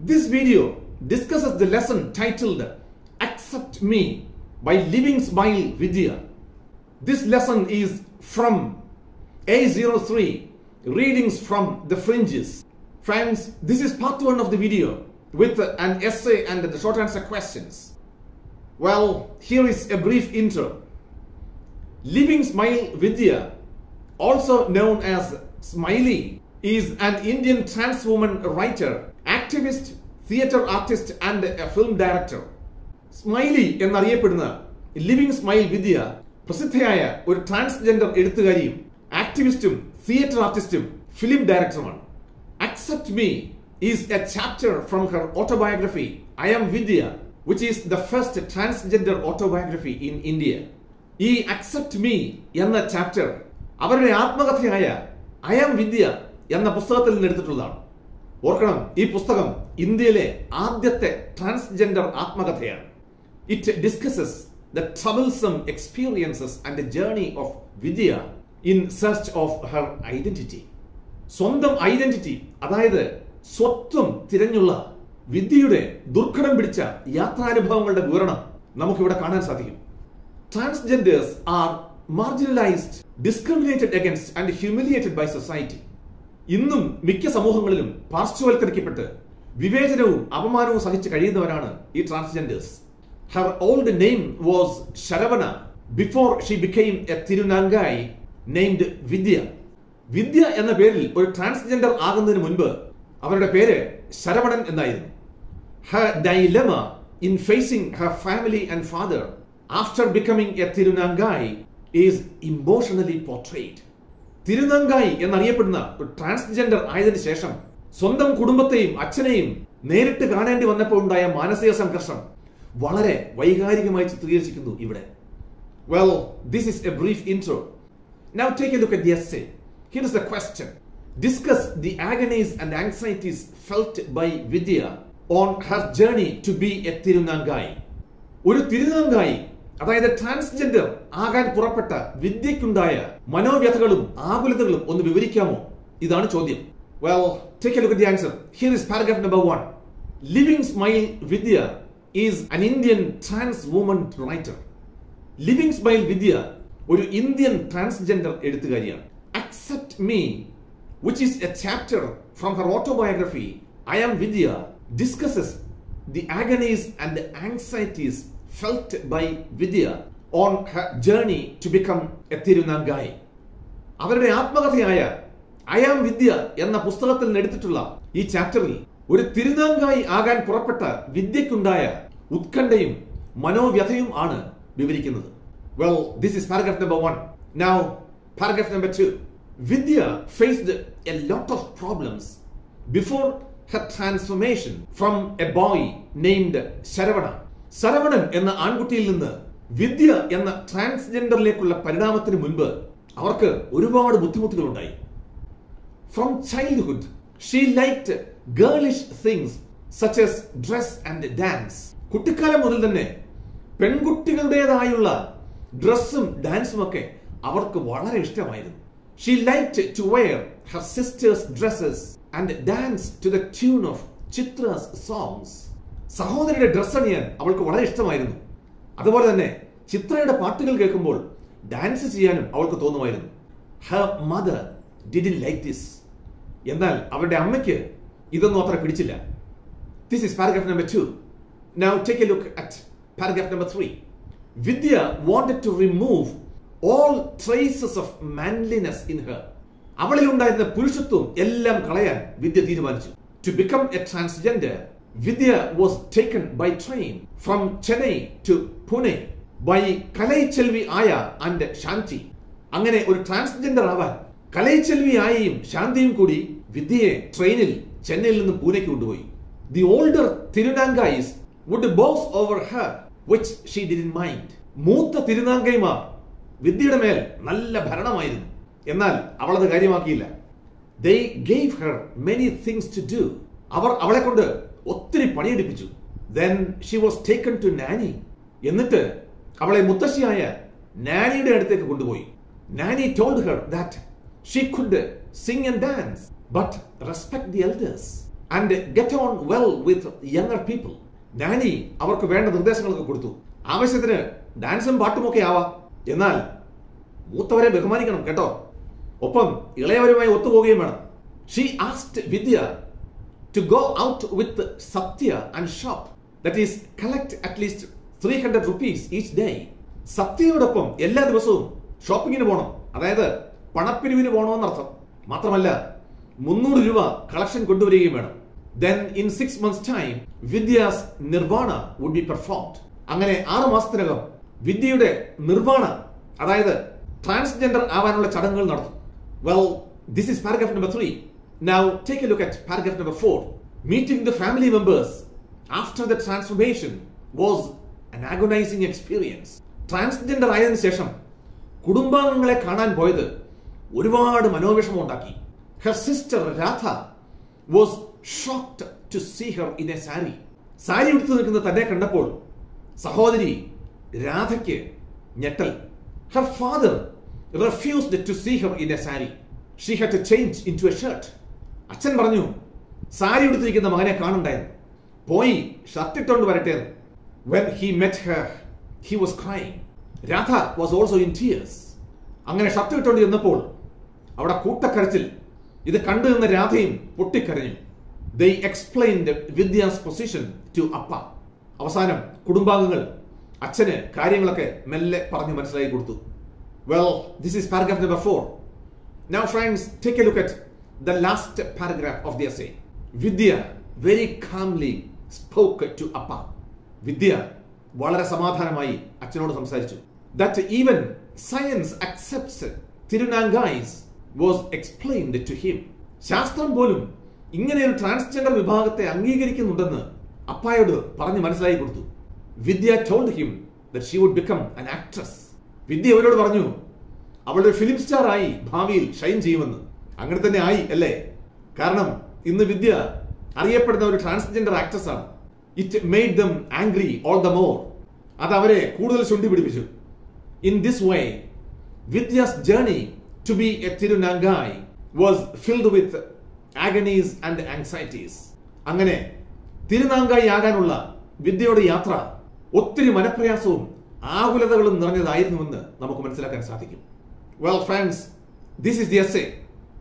This video discusses the lesson titled Accept Me by Living Smile Vidya. This lesson is from A03 Readings from the Fringes. Friends, this is part one of the video with an essay and the short answer questions. Well, here is a brief intro. Living Smile Vidya, also known as Smiley, is an Indian trans woman writer, activist, theatre artist and a film director smiley എന്നറിയപ്പെടുന്ന living smile Vidya പ്രസിദ്ധയായ ഒരു transgender എഴുത്തുകാരിയും ആക്ടിവിസ്റ്റും theatre ആർട്ടിസ്റ്റും film ഡയറക്ടറുമാണ് accept me is a chapter from her autobiography I am Vidya which is the first transgender autobiography in India ഈ accept me എന്ന chapter അവരുടെ ആത്മകഥയായ ഐ എം വിദ്യ എന്ന പുസ്തകത്തിൽ നിന്ന് എടുത്തിട്ടുള്ളതാണ് ഓർക്കണം ഈ പുസ്തകം ഇന്ത്യയിലെ ആദ്യത്തെ transgender ആത്മകഥയാണ്. It discusses the troublesome experiences and journey of Vidya in search of her identity സ്വന്തം ഐഡന്റിറ്റി അതായത് സ്വത്വം തിരഞ്ഞുള്ള വിദ്യയുടെ ദുർഘടം പിടിച്ച യാത്രാനുഭവങ്ങളുടെ വിവരണം നമുക്കിവിടെ കാണാൻ സാധിക്കും. Transgenders are marginalised discriminated against and humiliated by society ഇന്നും മിക്ക സമൂഹങ്ങളിലും പാർശ്വവൽക്കരിക്കപ്പെട്ട് വിവേചനവും അപമാനവും സഹിച്ച് കഴിയുന്നവരാണ് ഈ transgenders her old name was Saravana before she became a Thirunangai named Vidya Vidya എന്ന പേരിൽ ഒരു ട്രാൻസ്ജെൻഡർ ആകുന്നതിന് മുൻപ് അവരുടെ പേര് ശരവണൻ എന്നായിരുന്നു. Her dilemma in facing her family and father after becoming a Thirunangai is emotionally portrait Thirunangai എന്നറിയപ്പെടുന്ന transgender ആയതിനു ശേഷം സ്വന്തം കുടുംബത്തെയും അച്ഛനെയും നേരിട്ട് കാണേണ്ടി വന്നപ്പോൾ ഉണ്ടായ മാനസിക സംഘർഷം വളരെ വൈകാരികമായി ചിത്രീകരിച്ചിരിക്കുന്നു ഇവിടെ. Well this is a brief intro now take a look at the essay here is the question discuss the agonies and anxieties felt by Vidya on her journey to be a Thirunangai ഒരു തിരുനാങ്കായി അതായത് transgender ആകാൻ പുറപ്പെട്ട വിദ്യക്കുണ്ടായ മനോവ്യഥകളും ആകുലതകളും ഒന്ന് വിവരിക്കാമോ? ഇതാണ് ചോദ്യം. Well take a look the answer here is paragraph number one living smile Vidya is an Indian trans woman writer living smile Vidya ഒരു Indian transgender എഴുത്തുകാരിയാണ്. Accept me which is a chapter from her autobiography I am Vidya discusses the agonies and anxieties felt by Vidya on her journey to become a Tirunangai. അവരുടെ ആത്മകഥയായ I am വിദ്യ എന്ന പുസ്തകത്തിൽ നിന്നെടുത്തിട്ടുള്ള ഈ ചാപ്റ്ററിൽ ഒരു തിരുനാങ്കായി ആകാൻ പുറപ്പെട്ട വിദ്യക്കുണ്ടായ ഉത്കണ്ഠയും മനോവ്യഥയും ആണ് വിവരിക്കുന്നത്. Well this is paragraph number one now paragraph number two Vidya faced a lot of problems before her transformation from a boy named Saravana Saravanan എന്ന ആൺകുട്ടിയിൽ നിന്ന് വിദ്യ എന്ന ട്രാൻസ്ജെൻഡറിലേക്കുള്ള പരിണാമത്തിന് മുൻപ് അവർക്ക് ഒരുപാട് ബുദ്ധിമുട്ടുകൾ ഉണ്ടായി from childhood she liked girlish things such as dress and dance കുട്ടിക്കാലം മുതൽ തന്നെ പെൺകുട്ടികളുടേതായുള്ള ഡ്രസ്സും ഡാൻസും ഒക്കെ അവർക്ക് വളരെ ഇഷ്ടമായിരുന്നു. She liked to wear her sisters dresses and dance to the tune of Chitra's songs സഹോദരിയുടെ ഡ്രസ് അണിയാൻ അവൾക്ക് വളരെ ഇഷ്ടമായിരുന്നു. അതുപോലെ തന്നെ ചിത്രയുടെ പാട്ടുകൾ കേൾക്കുമ്പോൾ ഡാൻസ് ചെയ്യാനും അവൾക്ക് തോന്നുമായിരുന്നു. Her mother didn't like this എന്നാൽ അവരുടെ അമ്മയ്ക്ക് ഇതൊന്നും അത്ര പിടിച്ചില്ല. This is paragraph number two now take a look at paragraph number three Vidya wanted to remove all traces of manliness in her അവളിൽ ഉണ്ടായിരുന്ന പുരുഷത്വം എല്ലാം കളയാൻ വിദ്യ തീരുമാനിച്ചു. To become a transgender Vidya was taken by train from Chennai to Pune by Kalai Chelvi Aya and Shanti. അങ്ങനെ ഒരു transgender ആവാൻ കലൈ ചെൽവി ആയയും ശാന്തിയും കൂടി വിദ്യയെ ട്രെയിനിൽ ചെന്നൈയിൽ നിന്ന് പൂനെക്ക് കൊണ്ടുപോയി. The older thirunangais would boss over her which she didn't mind മൂത്ത തിരുനാങ്കൈമാർ വിദ്യയുടെ മേൽ നല്ല ഭരണമായിരുന്നു. എന്നാൽ അവളത് കാര്യമാക്കിയില്ല. They gave her many things to do അവർ അവളെ കൊണ്ട് ഒത്തിരി പണിയെടുപ്പിച്ചു. Then she was taken to nani എന്നിട്ട് അവളെ മുത്തശ്ശിയായ നാനിയുടെ അടുത്തേക്ക് കൊണ്ടുപോയി. Nani told her that she could sing and dance but respect the elders and get on well with younger people nani അവർക്ക് വേണ്ട നിർദ്ദേശങ്ങളൊക്കെ കൊടുത്തു. ആവശ്യത്തിന് ഡാൻസും പാട്ടുമൊക്കെ ആവാം. എന്നാൽ മൂത്തവരെ ബഹുമാനിക്കണം കേട്ടോ. ഒപ്പം ഇളയവരുമായി ഒത്തുപോകുകയും വേണം. She asked Vidya to go out with Sathya and shop that is collect at least three hundred rupees each day സത്യയോടൊപ്പം എല്ലാ ദിവസവും ഷോപ്പിങ്ങിന് പോകണം അതായത് പണപ്പിരിവിന് പോകണമെന്നർത്ഥം മാത്രമല്ല മുന്നൂറ് രൂപ കളക്ഷൻ കൊണ്ടുവരികയും വേണം. Then in six months time Vidya's nirvana would be performed അങ്ങനെ ആറ് മാസത്തിനകം വിദ്യയുടെ നിർവാണ അതായത് ട്രാൻസ്ജെൻഡർ ആവാനുള്ള ചടങ്ങുകൾ നടത്തും. Well this is paragraph number three now take a look at paragraph number four meeting the family members after the transformation was an agonizing experience transgender ആയതിനു ശേഷം കുടുംബാംഗങ്ങളെ കാണാൻ പോയത് ഒരുപാട് മനോവിഷമം ഉണ്ടാക്കി. Her sister Radha was shocked to see her in a sari sari എടുത്തു നിൽക്കുന്ന തന്നെ കണ്ടപ്പോൾ സഹോദരി രാധയ്ക്ക് ഞെട്ടൽ. Her father refused to see her in a sari she had to change into a shirt അച്ഛൻ പറഞ്ഞു സാരി എടുത്തിരിക്കുന്ന മകനെ കാണുണ്ടായിരുന്നു. പോയി ഷർട്ട് ഇട്ടുകൊണ്ട് വരട്ടെ when he met her he was crying Radha was also in tears അങ്ങനെ ഷർട്ട് ഇട്ടുകൊണ്ട് ചെന്നപ്പോൾ അവിടെ കൂട്ടക്കരച്ചിൽ. ഇത് കണ്ടു നിന്ന രാധയും പൊട്ടിക്കരഞ്ഞു. ദൈ എക്സ്പ്ലെയിൻഡ് വിദ്യാസ് പൊസിഷൻ ടു അപ്പ അവസാനം കുടുംബാംഗങ്ങൾ അച്ഛന് കാര്യങ്ങളൊക്കെ മെല്ലെ പറഞ്ഞ് മനസ്സിലാക്കി കൊടുത്തു. Well this is paragraph number four now friends take a look at the last paragraph of the essay. Vidya very calmly spoke to Appa. വിദ്യ വളരെ സമാധാനമായി അച്ഛനോട് സംസാരിച്ചു. That even science accepts thirunangais was explained to him ശാസ്ത്രം പോലും ഇങ്ങനെ ഒരു transgender വിഭാഗത്തെ അംഗീകരിക്കുന്നുണ്ടെന്ന് അപ്പായോട് പറഞ്ഞ് മനസ്സിലാക്കി കൊടുത്തു. Vidya told him that she would become an actress Vidya അവരോട് പറഞ്ഞു അവളുടെ ഫിലിം സ്റ്റാർ ആയി ഭാവിയിൽ ഷൈൻ ചെയ്യുമെന്ന്. അങ്ങനെ തന്നെ ആയി അല്ലേ? കാരണം ഇന്ന് വിദ്യ അറിയപ്പെടുന്ന ഒരു ട്രാൻസ്ജെൻഡർ ആക്ട്രസ് ആണ്. It made them angry all the more അത് അവരെ കൂടുതൽ ചുണ്ടി പിടിപ്പിച്ചു. In this way Vidya's journey to be a thirunangai was filled with agonies and anxieties അങ്ങനെ തിരുനാങ്കായി ആകാനുള്ള വിദ്യയുടെ യാത്ര ഒത്തിരി മനപ്രയാസവും ആകുലതകളും നിറഞ്ഞതായിരുന്നുവെന്ന് നമുക്ക് മനസ്സിലാക്കാൻ സാധിക്കും. Well friends this is the S A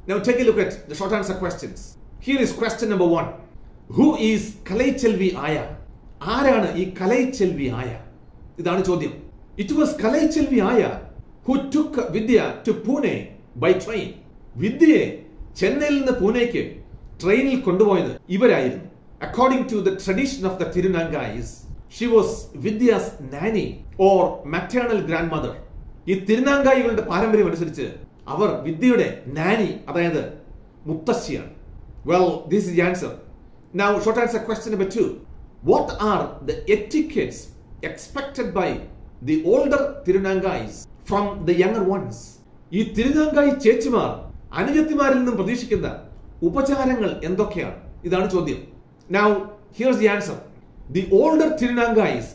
Now take a look at the short answer questions. Here is question number one. Who is Kalaichelvi aaya ആരാണ് ഈ കലൈച്ചെൽവി ആയ ഇതാണ് ചോദ്യം. It was Kalaichelvi aaya who took Vidya to Pune by train വിദ്യയെ ചെന്നൈയിൽ നിന്ന് പൂനെക്ക് ട്രെയിനിൽ കൊണ്ടുപോയത് ഇവരായിരുന്നു. According to the tradition of the thirunangais she was Vidya's nani or maternal grandmother ഈ തിരുനാങ്കായികളുടെ പാരമ്പര്യം അനുസരിച്ച് അവർ വിദ്യയുടെ നാനി അതായത് മുത്തശ്ശിയാണ്. Well this is answer now short answer question number two what are the etiquettes expected by the older thirunangais from the younger ones ഈ തിരുനാങ്കായി ചേച്ചിമാർ അനുജത്തിമാരിൽ നിന്നും പ്രതീക്ഷിക്കുന്ന ഉപചാരങ്ങൾ എന്തൊക്കെയാണ്? ഇതാണ് ചോദ്യം. Now here's the answer the older thirunangais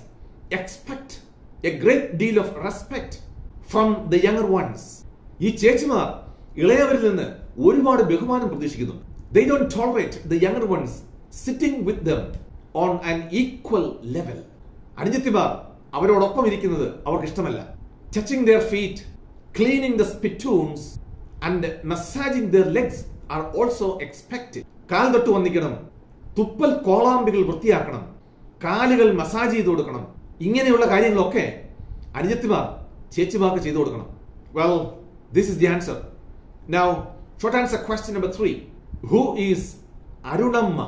expect a great deal of respect from the younger ones ഈ ചേച്ചിമാർ ഇളയവരിൽ നിന്ന് ഒരുപാട് ബഹുമാനം പ്രതീക്ഷിക്കുന്നു. They don't tolerate the younger ones sitting with them on an equal level അനുജത്തിമാർ അവരോടൊപ്പം ഇരിക്കുന്നത് അവർക്ക് ഇഷ്ടമല്ല touching their feet cleaning the spittoons and massaging their legs are also expected കാൽ തൊട്ട് വന്നിക്കണം തുപ്പൽ കോളാമ്പികൾ വൃത്തിയാക്കണം കാലുകൾ മസാജ് ചെയ്ത് കൊടുക്കണം. ഇങ്ങനെയുള്ള കാര്യങ്ങളൊക്കെ അനുജത്തിമാർ ചേച്ചിമാർക്ക് ചെയ്തു കൊടുക്കണം. Well this is the answer now short answer question number three who is Arunamma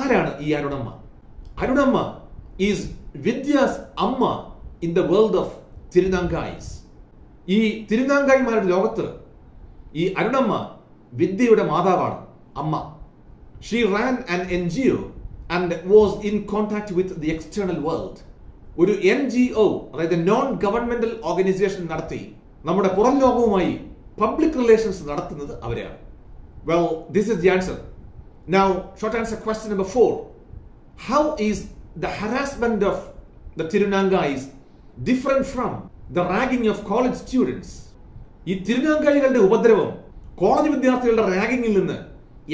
ആരാണ് ഈ Arunamma? Arunamma is Vidya's amma in the world of thirunangais. ഈ തിരുനാങ്കായ്മാരുടെ ലോകത്ത് ഈ അരുണമ്മ വിദ്യയുടെ മാതാവാണ് അമ്മ. She ran an N G O and was in contact with the external world ഒരു എൻ ജി ഒ അതായത് നോൺ ഗവൺമെന്റൽ ഓർഗനൈസേഷൻ നടത്തി. നമ്മുടെ പുറം ലോകവുമായി പബ്ലിക് റിലേഷൻസ് നടത്തുന്നത് അവരെയാണ്. Well this is the answer now short answer question number four how is the harassment of the thirunangais different from the ragging of college students ഈ തിരുനാങ്കായികളുടെ ഉപദ്രവം കോളേജ് വിദ്യാർത്ഥികളുടെ റാഗിങ്ങിൽ നിന്ന്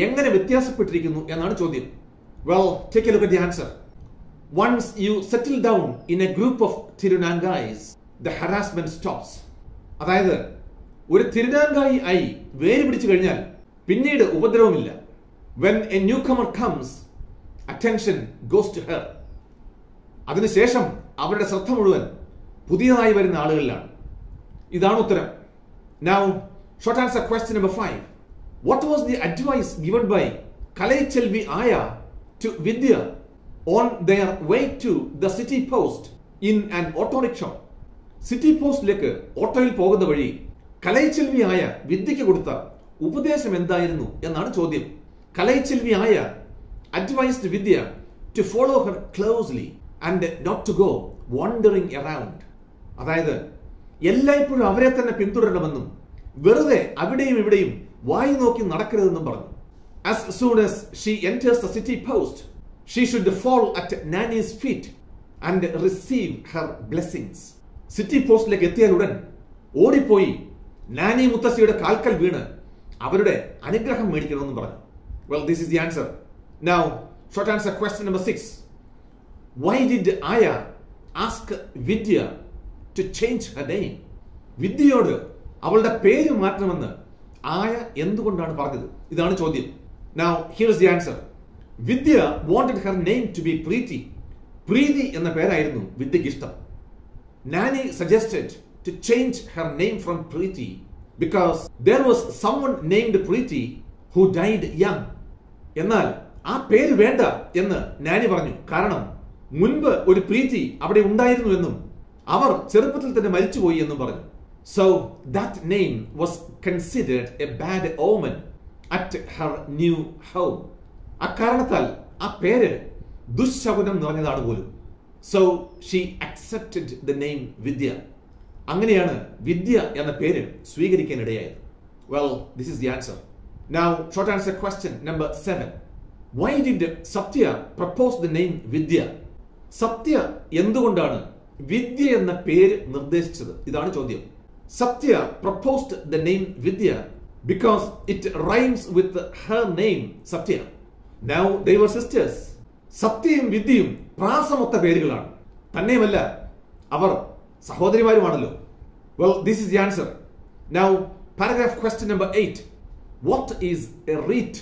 എങ്ങനെ വ്യത്യാസപ്പെട്ടിരിക്കുന്നു എന്നാണ് ചോദ്യം. Well take a look the answer once you settle down in a group of of the harassment stops. അതായത് ഒരു തിരുനാങ്കായി ആയി വേര് പിടിച്ചു കഴിഞ്ഞാൽ പിന്നീട് ഉപദ്രവമില്ല. When a newcomer comes attention goes to her അതിനുശേഷം അവരുടെ ശ്രദ്ധ മുഴുവൻ പുതിയതായി വരുന്ന ആളുകളിലാണ്. ഇതാണ് ഉത്തരം. Now short answer question number five what was the advice given by Kalaichelvi aaya to Vidya on their way to the city post in an autorickshaw city പോസ്റ്റിലേക്ക് ഓട്ടോയിൽ പോകുന്ന വഴി കലൈച്ചെൽവിയായ വിദ്യയ്ക്ക് കൊടുത്ത ഉപദേശം എന്തായിരുന്നു എന്നാണ് ചോദ്യം. കലൈച്ചെൽവിയായ advised Vidya to follow her closely and not to go wandering around അതായത് എല്ലായ്പ്പോഴും അവരെ തന്നെ പിന്തുടരണമെന്നും വെറുതെ അവിടെയും ഇവിടെയും വായി നോക്കി നടക്കരുതെന്നും പറഞ്ഞു. As soon as she enters the city post she should fall at nani's feet and receive her blessings city പോസ്റ്റിലേക്ക് എത്തിയാൽ ഉടൻ ഓടിപ്പോയി നാനി മുത്തശ്ശിയുടെ കാൽക്കൽ വീണ് അവരുടെ അനുഗ്രഹം മേടിക്കണമെന്ന് പറഞ്ഞു. Well this is the answer now short answer question number six why did aaya ask Vidya to change her name വിദ്യയോട് അവളുടെ പേര് മാറ്റണമെന്ന് ആയ എന്തുകൊണ്ടാണ് പറഞ്ഞത്? ഇതാണ് ചോദ്യം. Now here is the answer Vidya wanted her name to be Preethi Preethi എന്ന പേരായിരുന്നു വിദ്യക്ക് ഇഷ്ടം. Nani suggested to change her name from Preeti because there was someone named Preeti who died young. എന്നാൽ ആ പേര് വേണ്ട എന്ന് നാനി പറഞ്ഞു. കാരണം മുൻപ് ഒരു പ്രീതി അവിടെ ഉണ്ടായിരുന്നു എന്നും അവർ ചെറുപ്പത്തിൽ തന്നെ മരിച്ചുപോയി എന്നും പറഞ്ഞു. So that name was considered a bad omen at her new house അക്കാരണത്താൽ ആ പേര് ദുശകുനം നിറഞ്ഞതാണ് പോലും. So she accepted the name Vidya അങ്ങനെയാണ് വിദ്യ എന്ന പേര് സ്വീകരിക്കാൻ ഇടയായത് well this is the answer now short answer question number seven why did Sathya propose the name Vidya Sathya എന്തുകൊണ്ടാണ് വിദ്യ എന്ന പേര് നിർദ്ദേശിച്ചത്? ഇതാണ് ചോദ്യം. Sathya proposed the name Vidya because it rhymes with her name Sathya now they were sisters സത്യയും വിദ്യയും പ്രാസമൊത്ത പേരുകളാണ്. തന്നെയുമല്ല അവർ സഹോദരിമാരുമാണല്ലോ. Well this is the answer now paragraph question number eight what is a rite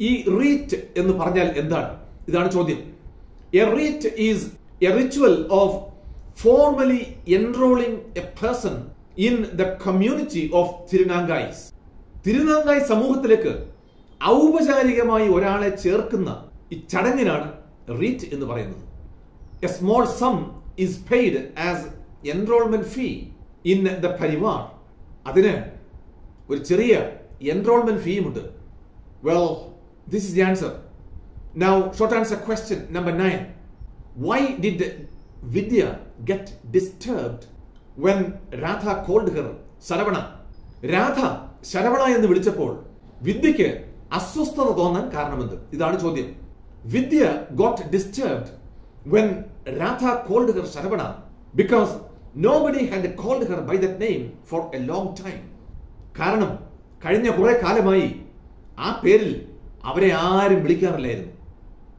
ഈ റീറ്റ് എന്ന് പറഞ്ഞാൽ എന്താണ്? ഇതാണ് ചോദ്യം. A rite is a ritual of formally enrolling a person in the community of thirunangais thirunangai സമൂഹത്തിലേക്ക് ഔപചാരികമായി ഒരാളെ ചേർക്കുന്ന ഈ ചടങ്ങിനാണ് റീറ്റ് എന്ന് പറയുന്നത്. A small sum is paid as enrolment fee in the parivar അതിന് ഒരു ചെറിയ എൻറോൾമെന്റ് ഫീയും ഉണ്ട്. Well this is the answer now short answer question number nine why did Vidya get disturbed when Radha called her Saravana Radha Saravana എന്ന് വിളിച്ചപ്പോൾ വിദ്യക്ക് അസ്വസ്ഥത തോന്നാൻ കാരണമെന്ത്? ഇതാണ് ചോദ്യം. Got disturbed when Radha called her Saravana because nobody had called her by that name for a long time കാരണം കഴിഞ്ഞ കുറെ കാലമായി ആ പേരിൽ അവരെ ആരും വിളിക്കാറില്ലായിരുന്നു.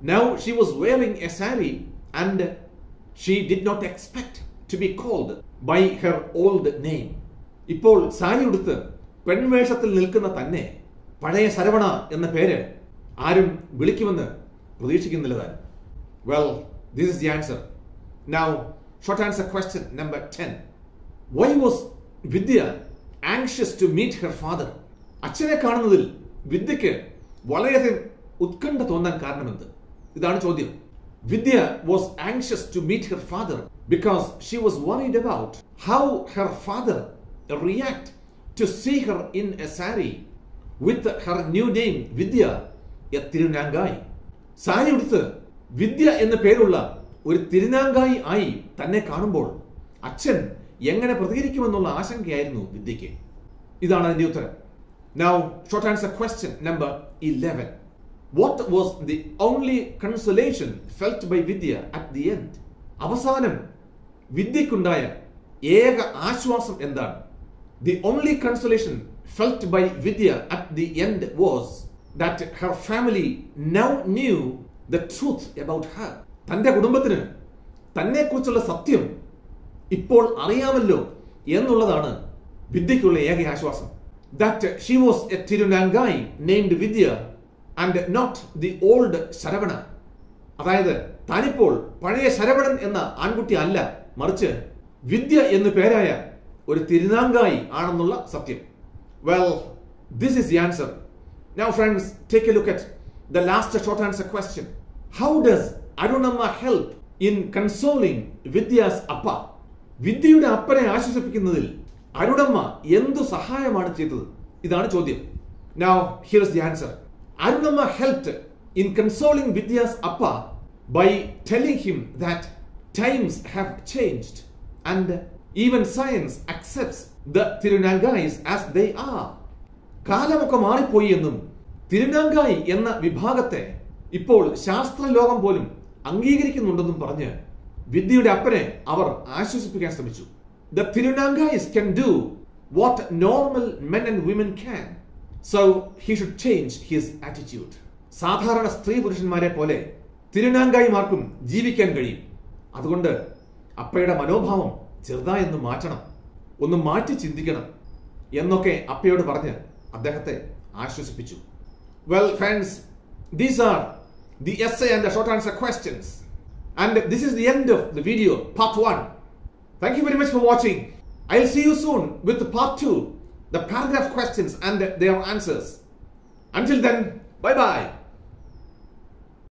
Now she was wearing a sari and she did not expect to be called by her old name ഇപ്പോൾ സാരി ഉടുത്ത് പെൺവേഷത്തിൽ നിൽക്കുന്ന തന്നെ പഴയ ശരവണ എന്ന പേര് ആരും വിളിക്കുമെന്ന് പ്രതീക്ഷിക്കുന്നില്ല താൻ well this is the answer now short answer question number ten why was Vidya anxious to meet her father അച്ഛനെ കാണുന്നതിൽ വിദ്യക്ക് വളരെയധികം ഉത്കണ്ഠ തോന്നാൻ കാരണമെന്ത്? ഇതാണ് ചോദ്യം. Vidya was anxious to meet her father because she was worried about how her father react to see her in a sari with her new name Vidya a thirunangai. Sari ഉടുത്ത് വിദ്യ എന്ന പേരുള്ള ഒരു തിരുനാങ്കായി ആയി തന്നെ കാണുമ്പോൾ അച്ഛൻ എങ്ങനെ പ്രതികരിക്കുമെന്നുള്ള ആശങ്കയായിരുന്നു വിദ്യയ്ക്ക്. ഇതാണ് അതിന്റെ ഉത്തരം. Now short answer question number eleven what was the only consolation felt by Vidya at the end അവസാനം വിദ്യക്കുണ്ടായ ഏക ആശ്വാസം എന്താണ്? The only consolation felt by Vidya at the end was that her family now knew the truth about her തന്റെ കുടുംബത്തിന് തന്നെക്കുറിച്ചുള്ള സത്യം ഇപ്പോൾ അറിയാമല്ലോ എന്നുള്ളതാണ് വിദ്യയ്ക്കുള്ള ഏക ആശ്വാസം. That she was a thirunangai named Vidya and not the old Saravana അതായത് താനിപ്പോൾ പഴയ ശരവണൻ എന്ന ആൺകുട്ടി അല്ല മറിച്ച് വിദ്യ എന്നു പേരായ ഒരു തിരുനാങ്കായി ആണെന്നുള്ള സത്യം. Well this is the answer now friends, take a look at the last short answer question. How does Arunamma help in consoling Vidya's appa? വിദ്യയുടെ അപ്പനെ ആശ്വസിപ്പിക്കുന്നതിൽ അരുണമ്മ എന്തു സഹായമാണ് ചെയ്തത് ഇതാണ് ചോദ്യം now here the answer Arunamma helped in consoling Vidya's appa by telling him that times have changed and even science accepts the thirunangais as they are കാലമൊക്കെ മാറിപ്പോയി എന്നും തിരുനാങ്കായി എന്ന വിഭാഗത്തെ ഇപ്പോൾ ശാസ്ത്ര ലോകം പോലും അംഗീകരിക്കുന്നുണ്ടെന്നും പറഞ്ഞ് വിദ്യയുടെ അപ്പനെ അവർ ആശ്വസിപ്പിക്കാൻ ശ്രമിച്ചു. The thirunangais can do what normal men and women can so he should change his attitude സാധാരണ സ്ത്രീ പുരുഷന്മാരെ പോലെ തിരുനാങ്കായിമാർക്കും ജീവിക്കാൻ കഴിയും. അതുകൊണ്ട് അപ്പയുടെ മനോഭാവം ചെറുതായെന്ന് മാറ്റണം ഒന്ന് മാറ്റി ചിന്തിക്കണം എന്നൊക്കെ അപ്പയോട് പറഞ്ഞ് അദ്ദേഹത്തെ ആശ്വസിപ്പിച്ചു. Well, friends, these are the essay and the short answer questions. And this is the end of the video, part 1. Thank you very much for watching. I'll see you soon with part 2, the paragraph questions and their answers. Until then, bye-bye.